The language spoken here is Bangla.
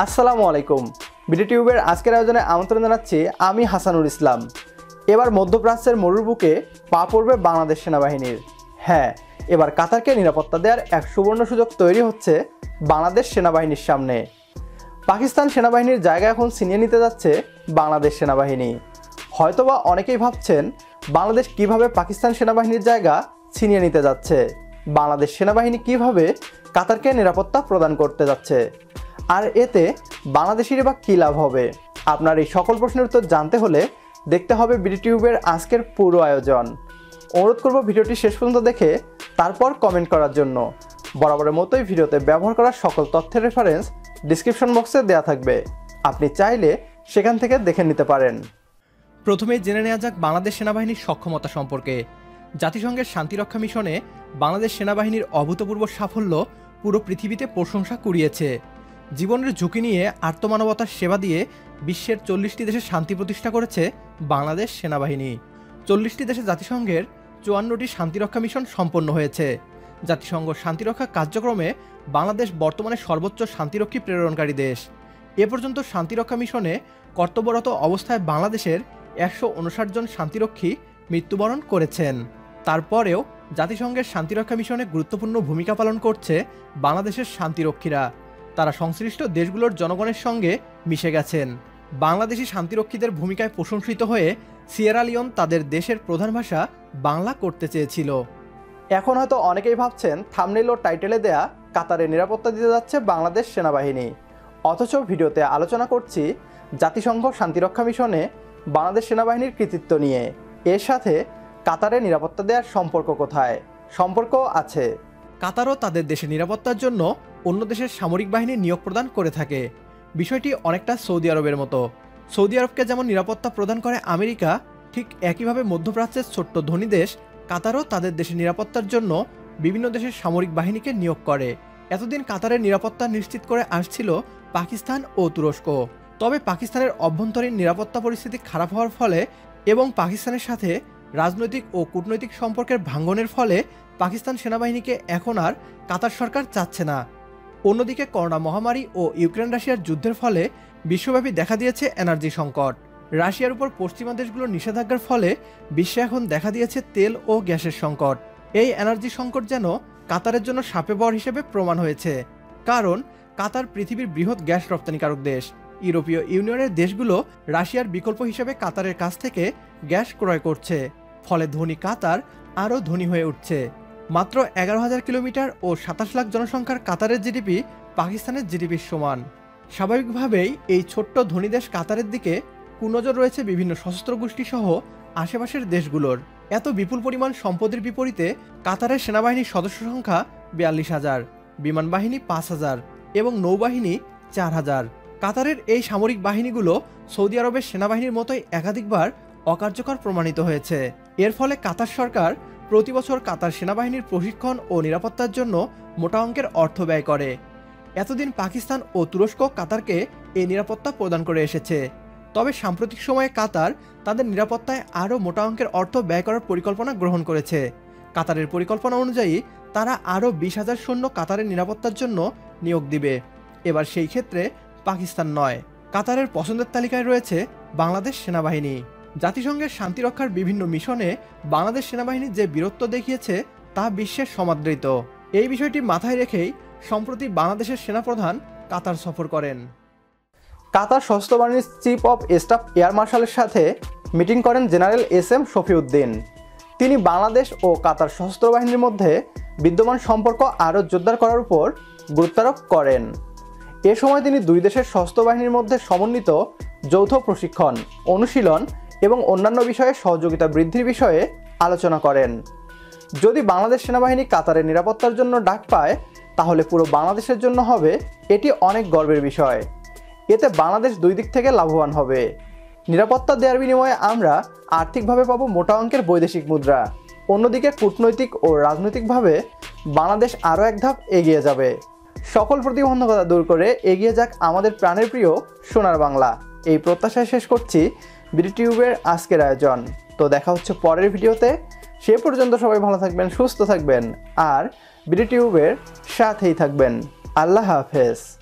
আসসালামু আলাইকুম। বিডি টিউবের আজকের আয়োজনে আমন্ত্রণ জানাচ্ছি আমি হাসানুল ইসলাম। এবার মধ্যপ্রাচ্যের মরুর বুকে পা পড়বে বাংলাদেশ সেনাবাহিনীর। হ্যাঁ এবার কাতারকে নিরাপত্তা দেওয়ার এক সুবর্ণ সুযোগ তৈরি হচ্ছে বাংলাদেশ সেনাবাহিনীর সামনে। পাকিস্তান সেনাবাহিনীর জায়গা এখন ছিনিয়ে নিতে যাচ্ছে বাংলাদেশ সেনাবাহিনী। হয়তোবা অনেকেই ভাবছেন, বাংলাদেশ কীভাবে পাকিস্তান সেনাবাহিনীর জায়গা ছিনিয়ে নিতে যাচ্ছে? বাংলাদেশ সেনাবাহিনী কীভাবে কাতারকে নিরাপত্তা প্রদান করতে যাচ্ছে? আর এতে বাংলাদেশেরই বা কী লাভ হবে? আপনার এই সকল প্রশ্নের উত্তর জানতে হলে দেখতে হবে বিডি টিউবের আজকের পুরো আয়োজন। অনুরোধ করব ভিডিওটি শেষ পর্যন্ত দেখে তারপর কমেন্ট করার জন্য। বরাবরের মতোই ভিডিওতে ব্যবহার করা সকল তথ্যের রেফারেন্স ডিসক্রিপশন বক্সে দেওয়া থাকবে। আপনি চাইলে সেখান থেকে দেখে নিতে পারেন। প্রথমে জেনে নেওয়া যাক বাংলাদেশ সেনাবাহিনীর সক্ষমতা সম্পর্কে। জাতিসংঘের শান্তিরক্ষা মিশনে বাংলাদেশ সেনাবাহিনীর অভূতপূর্ব সাফল্য পুরো পৃথিবীতে প্রশংসা কুড়িয়েছে। জীবনের ঝুঁকি নিয়ে আত্মমানবতার সেবা দিয়ে বিশ্বের চল্লিশটি দেশে শান্তি প্রতিষ্ঠা করেছে বাংলাদেশ সেনাবাহিনী। চল্লিশটি দেশে জাতিসংঘের চুয়ান্নটি শান্তিরক্ষা মিশন সম্পন্ন হয়েছে। জাতিসংঘ শান্তিরক্ষা কার্যক্রমে বাংলাদেশ বর্তমানে সর্বোচ্চ শান্তিরক্ষী প্রেরণকারী দেশ। এ পর্যন্ত শান্তিরক্ষা মিশনে কর্তব্যরত অবস্থায় বাংলাদেশের একশো উনষাট জন শান্তিরক্ষী মৃত্যুবরণ করেছেন। তারপরেও জাতিসংঘের শান্তিরক্ষা মিশনে গুরুত্বপূর্ণ ভূমিকা পালন করছে বাংলাদেশের শান্তিরক্ষীরা। তারা সংশ্লিষ্ট দেশগুলোর জনগণের সঙ্গে মিশে গেছেন। বাংলাদেশি শান্তিরক্ষীদের ভূমিকায় প্রশংসিত হয়ে সিয়েরা লিওন তাদের দেশের প্রধান ভাষা বাংলা করতে চেয়েছিল। এখন হয়তো অনেকেই ভাবছেন থামনেল ও টাইটেলে দেয়া কাতারে নিরাপত্তা দিতে যাচ্ছে বাংলাদেশ সেনাবাহিনী। অথচ ভিডিওতে আলোচনা করছি জাতিসংঘ শান্তিরক্ষা মিশনে বাংলাদেশ সেনাবাহিনীর কৃতিত্ব নিয়ে। এর সাথে কাতারে নিরাপত্তা দেওয়ার সম্পর্ক কোথায়? সম্পর্ক আছে। কাতারও তাদের দেশের নিরাপত্তার জন্য অন্য দেশের সামরিক বাহিনী নিয়োগ প্রদান করে থাকে। বিষয়টি অনেকটা সৌদি আরবের মতো। সৌদি আরবকে যেমন নিরাপত্তা প্রদান করে আমেরিকা, ঠিক একইভাবে মধ্যপ্রাচ্যের ছোট্ট ধনী দেশ, কাতারও তাদের দেশের নিরাপত্তার জন্য বিভিন্ন দেশের সামরিক বাহিনীকে নিয়োগ করে। এতদিন কাতারের নিরাপত্তা নিশ্চিত করে আসছিল পাকিস্তান ও তুরস্ক। তবে পাকিস্তানের অভ্যন্তরীণ নিরাপত্তা পরিস্থিতি খারাপ হওয়ার ফলে এবং পাকিস্তানের সাথে রাজনৈতিক ও কূটনৈতিক সম্পর্কের ভাঙ্গনের ফলে পাকিস্তান সেনাবাহিনীকে এখন আর কাতার সরকার চাচ্ছে না। অন্যদিকে করোনা মহামারী ও ইউক্রেন রাশিয়ার যুদ্ধের ফলে বিশ্বব্যাপী দেখা দিয়েছে এনার্জি সংকট। রাশিয়ার উপর পশ্চিমা দেশগুলোর নিষেধাজ্ঞার ফলে বিশ্বে এখন দেখা দিয়েছে তেল ও গ্যাসের সংকট। এই এনার্জি সংকট যেন কাতারের জন্য সাপে বর হিসেবে প্রমাণ হয়েছে। কারণ, কাতার পৃথিবীর বৃহৎ গ্যাস রপ্তানিকারক দেশ। ইউরোপীয় ইউনিয়নের দেশগুলো রাশিয়ার বিকল্প হিসেবে কাতারের কাছ থেকে গ্যাস ক্রয় করছে। ফলে ধনী কাতার আরও ধনী হয়ে উঠছে। মাত্র এগারো হাজার কিলোমিটার ও সাতাশ লাখ জনসংখ্যার কাতারের জিডিপি পাকিস্তানের জিডিপির সমান। স্বাভাবিকভাবেই এই ছোট্ট ধনী দেশ কাতারের দিকে কুনজর রয়েছে বিভিন্ন সশস্ত্র গোষ্ঠী সহ আশেপাশের দেশগুলোর। এত বিপুল পরিমাণ সম্পদের বিপরীতে কাতারের সেনাবাহিনীর সদস্য সংখ্যা বিয়াল্লিশ হাজার, বিমান বাহিনী পাঁচ হাজার এবং নৌবাহিনী চার হাজার। কাতারের এই সামরিক বাহিনীগুলো সৌদি আরবের সেনাবাহিনীর মতোই একাধিকবার অকার্যকর প্রমাণিত হয়েছে। এর ফলে কাতার সরকার প্রতি বছর কাতার সেনাবাহিনীর প্রশিক্ষণ ও নিরাপত্তার জন্য মোটা অঙ্কের অর্থ ব্যয় করে। এতদিন পাকিস্তান ও তুরস্ক কাতারকে এই নিরাপত্তা প্রদান করে এসেছে। তবে সাম্প্রতিক সময়ে কাতার তাদের নিরাপত্তায় আরও মোটা অঙ্কের অর্থ ব্যয় করার পরিকল্পনা গ্রহণ করেছে। কাতারের পরিকল্পনা অনুযায়ী তারা আরও বিশ হাজার সৈন্য কাতারের নিরাপত্তার জন্য নিয়োগ দিবে। এবার সেই ক্ষেত্রে পাকিস্তান নয়। কাতারের পছন্দের তালিকায় রয়েছে বাংলাদেশ সেনাবাহিনী। জাতিসংঘের শান্তিরক্ষার বিভিন্ন মিশনে বাংলাদেশ সেনাবাহিনী যে বীরত্ব দেখিয়েছে, তা বিশ্বের সমাদৃত। এই বিষয়টি মাথায় রেখেই সম্প্রতি বাংলাদেশের সেনাপ্রধান কাতার সফর করেন। কাতার সশস্ত্র বাহিনীর চিফ অফ স্টাফ এয়ার মার্শালের সাথে মিটিং করেন জেনারেল এস এম শফিউদ্দিন। তিনি বাংলাদেশ ও কাতার সশস্ত্র বাহিনীর মধ্যে বিদ্যমান সম্পর্ক আরও জোরদার করার উপর গুরুত্বারোপ করেন। এ সময় তিনি দুই দেশের সশস্ত্র বাহিনীর মধ্যে সমন্বিত যৌথ প্রশিক্ষণ, অনুশীলন এবং অন্যান্য বিষয়ে সহযোগিতা বৃদ্ধির বিষয়ে আলোচনা করেন। যদি বাংলাদেশ সেনাবাহিনী কাতারের নিরাপত্তার জন্য ডাক পায়, তাহলে পুরো বাংলাদেশের জন্য হবে এটি অনেক গর্বের বিষয়। এতে বাংলাদেশ দুই দিক থেকে লাভবান হবে। নিরাপত্তা দেওয়ার বিনিময়ে আমরা আর্থিকভাবে পাবো মোটা অঙ্কের বৈদেশিক মুদ্রা। অন্যদিকে কূটনৈতিক ও রাজনৈতিকভাবে বাংলাদেশ আরও এক ধাপ এগিয়ে যাবে। সকল প্রতিবন্ধকতা দূর করে এগিয়ে যাক আমাদের প্রাণের প্রিয় সোনার বাংলা। এই প্রত্যাশায় শেষ করছি। বিডিটিউবের আজকের আয়োজন। তো দেখা হচ্ছে পরের ভিডিওতে। সে পর্যন্ত সবাই ভালো থাকবেন, সুস্থ থাকবেন, আর বিডিটিউবের সাথেই থাকবেন। আল্লাহ হাফেজ।